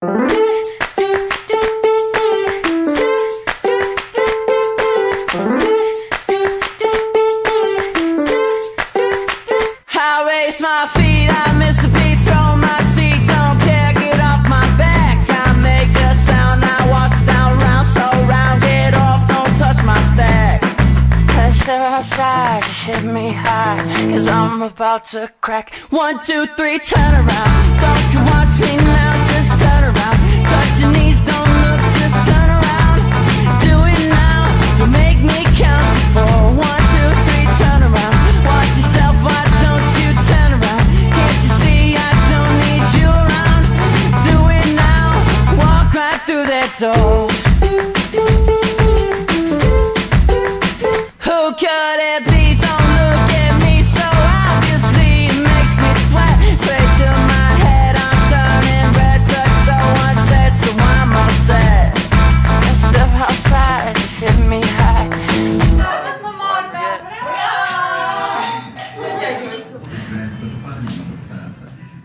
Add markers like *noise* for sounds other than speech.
I raise my feet, I miss a beat, throw my seat, don't care, get off my back. I make a sound, I wash down, round, so round, get off, don't touch my stack. Pressure outside, just hit me high, cause I'm about to crack. One, two, three, turn around. Don't you watch me now, right through that door. Who could it be? Don't look at me so obviously. It makes me sweat straight to my head. I'm turning red, touch so unsaid, so I'm all set. I step outside, just hit me high. Wezmę *laughs*